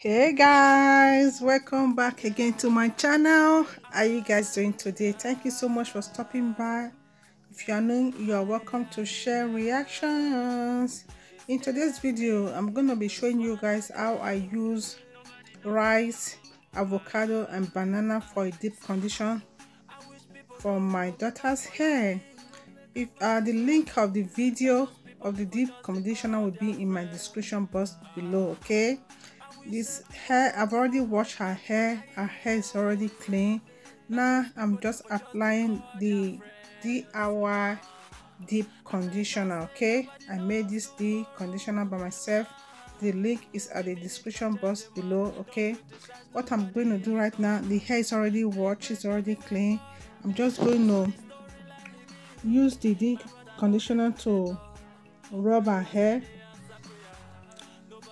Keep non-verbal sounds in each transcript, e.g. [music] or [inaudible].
hey guys welcome back again to my channel. How are you guys doing today? Thank you so much for stopping by. If you are new you are welcome to share reactions. In today's video i'm going to be showing you guys how i use rice avocado and banana for a deep condition for my daughter's hair. If uh, the link of the video of the deep conditioner will be in my description box below okay this hair i've already washed her hair. Her hair is already clean. Now i'm just applying the diy deep conditioner okay? I made this deep conditioner by myself. The link is at the description box below okay? What i'm going to do right now the hair is already washed it's already clean. I'm just going to use the deep conditioner to rub her hair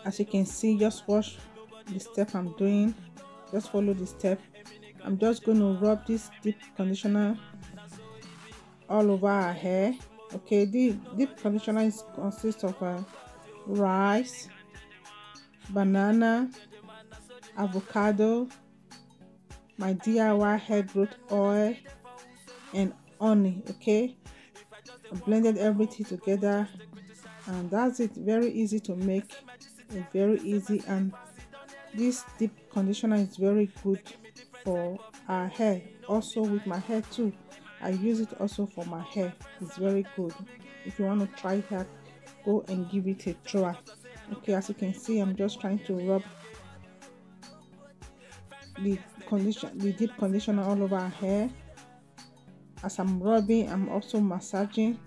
as you can see just watch the step i'm doing. Just follow the step. I'm just going to rub this deep conditioner all over our hair. Okay the deep conditioner is consists of uh, rice banana avocado my diy hair growth oil and honey okay? I blended everything together and that's it. Very easy to make very easy and this deep conditioner is very good for our hair also with my hair too. I use it also for my hair it's very good. If you want to try that go and give it a try. Okay as you can see i'm just trying to rub the condition the deep conditioner all over our hair. As i'm rubbing i'm also massaging.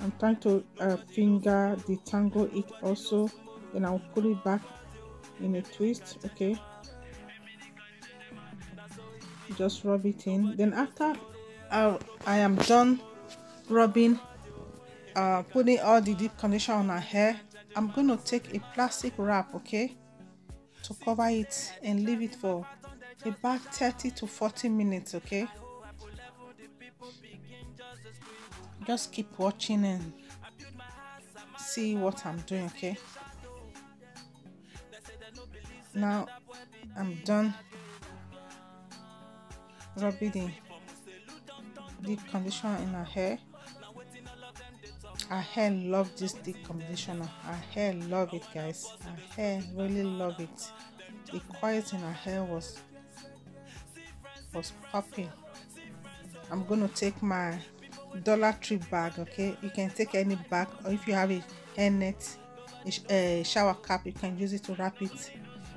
I'm trying to uh, finger detangle it also then i'll pull it back in a twist okay? Just rub it in. Then after uh, i am done rubbing uh putting all the deep conditioner on her hair i'm to take a plastic wrap okay? To cover it and leave it for about 30 to 40 minutes okay? Just keep watching and see what i'm doing okay now i'm done rubbing the deep conditioner in her hair. Her hair love this deep conditioner. Her hair love it guys. Her hair really love it. The quiet in her hair was was popping. I'm gonna take my dollar tree bag okay? You can take any bag or if you have a hair net a shower cap you can use it to wrap it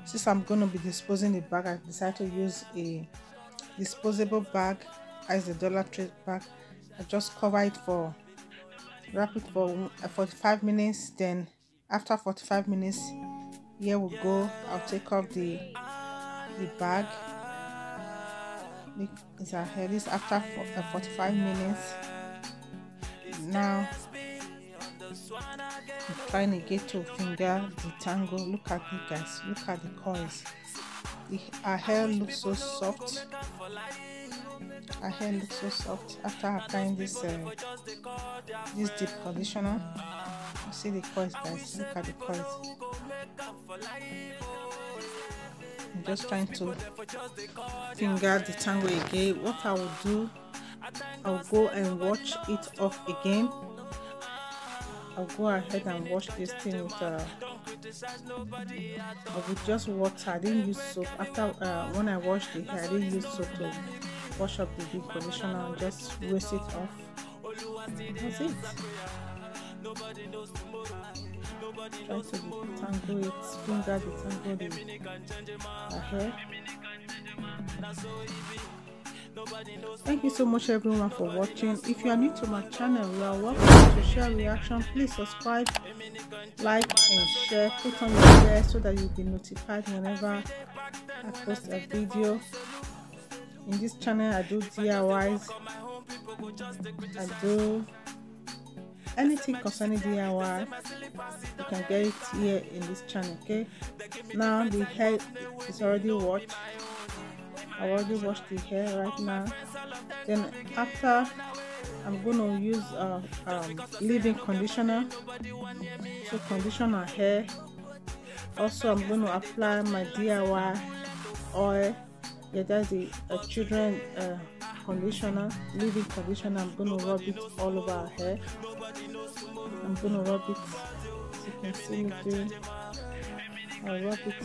since i'm going to be disposing the bag i decided to use a disposable bag as the dollar tree bag. I just cover it for wrap it for uh, 45 minutes then after 45 minutes here we go. I'll take off the the bag. It's our hair this after uh, 45 minutes. Now Trying to get to finger detangle look at it guys. Look at the coils the, our hair looks so soft. Our hair looks so soft. After applying this uh, this deep conditioner you see the coils guys. Look at the coils I'm just trying to finger detangle again. What I will do I'll go and wash it off again I'll go ahead and wash this thing with uh, with just water. I didn't use soap. After uh, when I washed the hair, I didn't use soap to wash up the deep conditioner and just rinse it off. That's it. Try to detangle it, finger detangle the hair. Thank you so much everyone for watching. If you are new to my channel, you are welcome to share reaction. Please subscribe, like and share. Put on your bell so that you'll be notified whenever I post a video. In this channel I do DIYs. I do anything concerning DIY. You can get it here in this channel, okay? Now the head is already washed I already washed the hair right now. Then after I'm to use a uh, um, leave-in conditioner to condition our hair. Also i'm to apply my diy oil. Yeah that's the uh, children uh, conditioner leave-in conditioner. I'm to rub it all over our hair. I'm to rub it you can see me doing. I rub it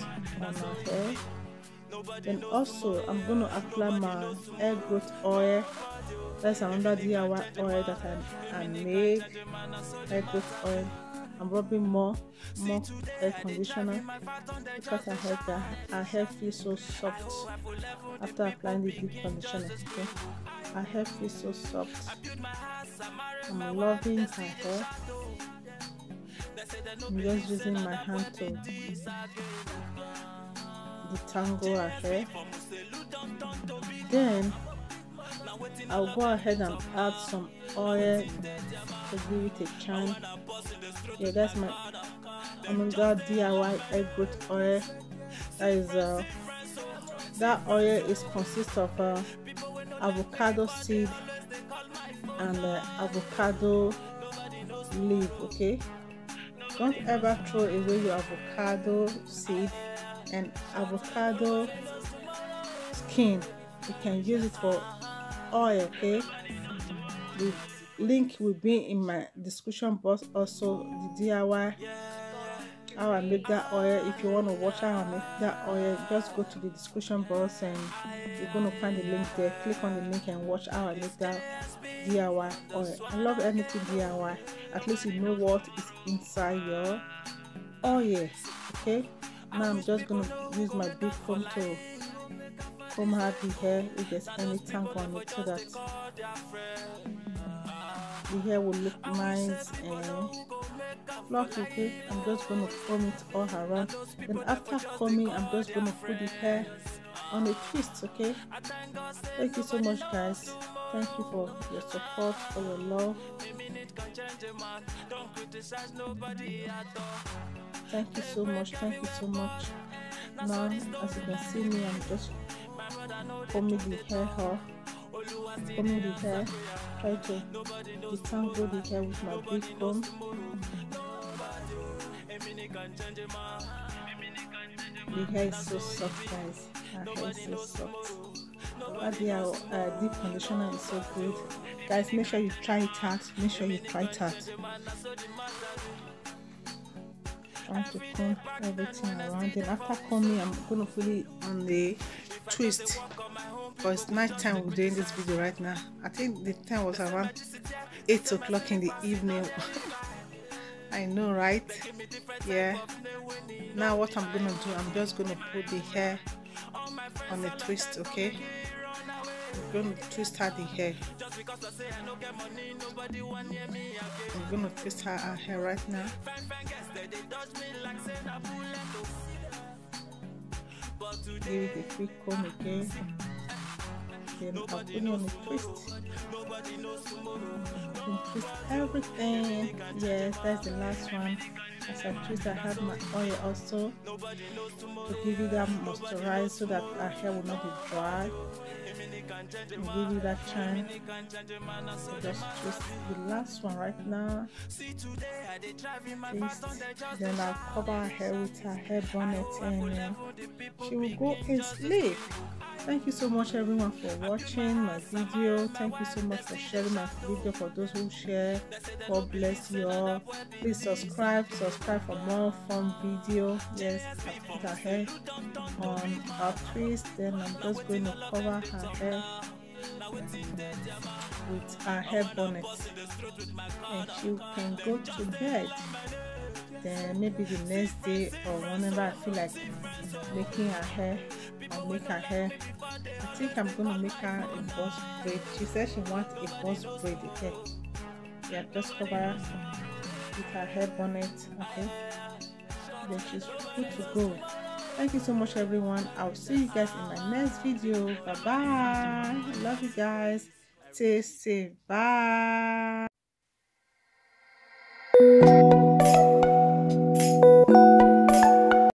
on my hair then also i'm going to apply my hair growth oil. That's another diy oil that i, I made hair growth oil. I'm rubbing more more hair conditioner because I have that our hair feels so soft after applying the deep conditioner. Okay, our hair feels so soft. I'm loving her hair. I'm just using my hand to detangle her hair. Then I'll go ahead and add some oil to give it a chance yeah that's my omega diy egg growth oil. That is uh that oil is consists of uh, avocado seed and uh, avocado leaf okay? Don't ever throw away your avocado seed and avocado skin. You can use it for oil okay? The link will be in my description box. Also the diy how i make that oil. If you want to watch how i make that oil just go to the description box and you're going to find the link there. Click on the link and watch how i make that diy oil. I love anything diy at least you know what is inside your oil okay now i'm just to use my big comb to comb out the hair if there's any tank on it so that the hair will look nice and okay i'm just going to comb it all around. Then after combing i'm just going to put the hair on a twist okay? Thank you so much guys. Thank you for your support for your love. Thank you so much thank you so much. Now as you can see me i'm just combing the hair off. Combing the hair try to detangle the hair with my big comb the hair is so soft guys. Her hair is so soft. But uh, deep conditioner is so good. Guys make sure you try it out. Make sure you try it out. Trying to comb everything around. Then after combing i'm gonna put it on the twist. Because it's night time. We're doing this video right now. I think the time was around eight o'clock in the evening [laughs] i know right yeah now what i'm gonna do i'm just gonna put the hair on the twist okay I'm to twist out the hair. I'm to twist her, her hair right now. Give it a quick comb again. Then I'll put it on a twist. And twist everything. Yes, that's the last one. As I twist, I have my oil also to give you that moisturize so that our hair will not be dry. And give you that chance so just twist the last one right now. Twist then i'll cover her hair with her hair bonnet and she will go and sleep thank you so much everyone for watching my video. Thank you so much for sharing my video. For those who share god bless you all. Please subscribe subscribe for more fun video. Yes i put her hair on her twist then i'm just going to cover her hair with her hair bonnet and she can go to bed. Then maybe the next day or whenever I feel like making her hair I'll make her hair. I think I'm gonna make her a box braid. She said she wants a box braid okay yeah just cover with her hair bonnet okay? Then she's good to go. Thank you so much everyone. I'll see you guys in my next video. Bye bye love you guys. Stay safe. Bye